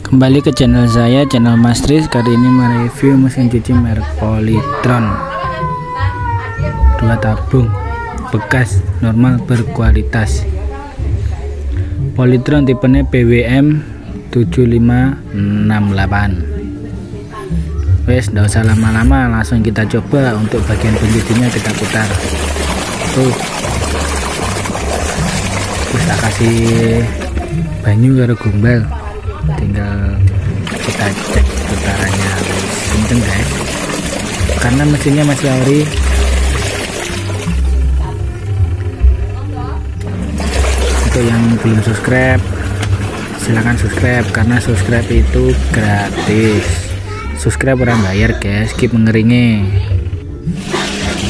Kembali ke channel saya, channel Mas Tris. Kali ini mereview mesin cuci merek Polytron. Dua tabung bekas normal berkualitas. Polytron tipenya PWM 7568. Wes, nggak usah lama-lama, langsung kita coba untuk bagian pencucinya kita putar. Tuh. Tak kasih banyu karo gombal tinggal kita cek putarannya kenceng guys karena mesinnya masih ori untuk yang belum subscribe silahkan subscribe. Karena subscribe itu gratis. Subscribe orang bayar guys. Skip mengeringi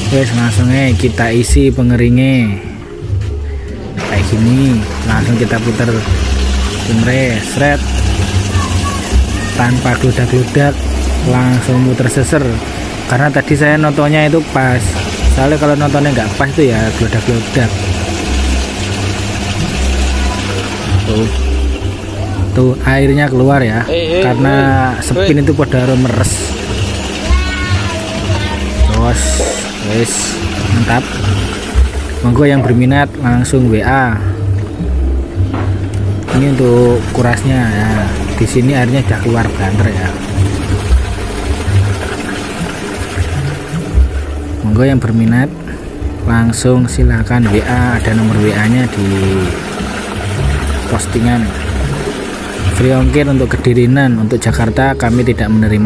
Terus langsungnya kita isi pengeringnya kayak gini langsung kita putar Jemres, red tanpa gludak-gludak langsung muter seser. Karena tadi saya nontonnya itu pas. Soalnya kalau nontonnya nggak pas itu ya gludak-gludak tuh. Tuh airnya keluar ya. Karena spin itu pada meres. Terus guys mantap. Monggo yang berminat langsung WA ini untuk kurasnya ya. Di sini airnya sudah keluar banter ya. Monggo yang berminat langsung silakan WA ada nomor WA nya di postingan. Free ongkir untuk kedirinan untuk Jakarta kami tidak menerima